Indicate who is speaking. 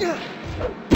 Speaker 1: Yeah.